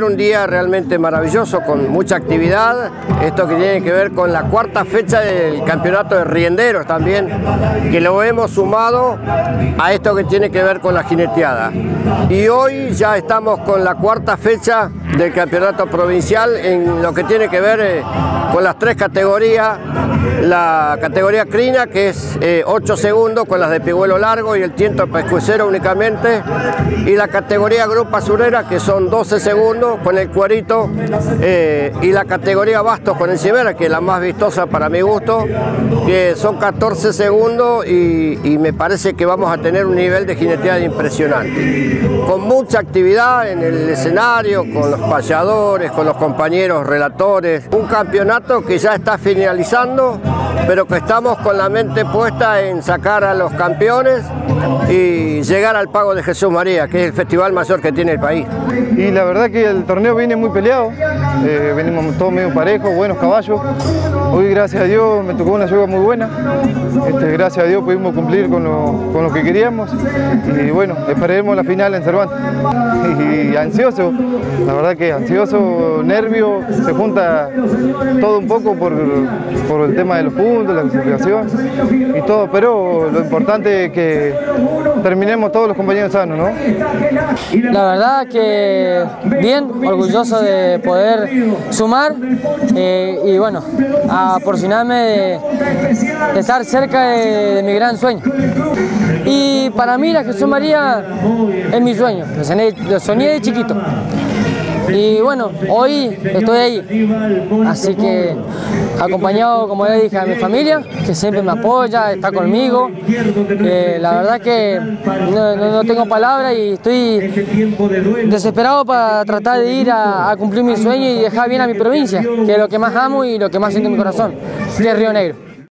Un día realmente maravilloso con mucha actividad, esto que tiene que ver con la cuarta fecha del campeonato de rienderos también, que lo hemos sumado a esto que tiene que ver con la jineteada. Y hoy ya estamos con la cuarta fecha del campeonato provincial en lo que tiene que ver eh, con las tres categorías, la categoría crina que es 8 eh, segundos con las de piguelo largo y el tiento pescuecero únicamente, y la categoría grupa surera que son 12 segundos con el cuerito eh, y la categoría bastos con el que es la más vistosa para mi gusto, que son 14 segundos y, me parece que vamos a tener un nivel de jineteada impresionante. Con mucha actividad en el escenario, con los payadores, con los compañeros relatores, un campeonato que ya está finalizando, pero que estamos con la mente puesta en sacar a los campeones y llegar al Pago de Jesús María, que es el festival mayor que tiene el país. Y la verdad que el torneo viene muy peleado, eh, venimos todos medio parejos, buenos caballos. Hoy gracias a Dios me tocó una yoga muy buena, este, gracias a Dios pudimos cumplir con lo, que queríamos y bueno, esperemos la final en Cervantes. Y, ansioso, la verdad que ansioso, nervio, se junta todo un poco por, el tema de los puntos, la clasificación y todo, pero lo importante es que terminemos todos los compañeros sanos, ¿no? La verdad que bien, orgulloso de poder sumar eh, y bueno, a porcionarme de, estar cerca de, mi gran sueño. Y para mí la Jesús María es mi sueño, lo soñé de chiquito. Y bueno, hoy estoy ahí, así que acompañado, como le dije, a mi familia, que siempre me apoya, está conmigo. Eh, la verdad que no, tengo palabras y estoy desesperado para tratar de ir a, cumplir mi sueño y dejar bien a mi provincia, que es lo que más amo y lo que más siento en mi corazón, que es Río Negro.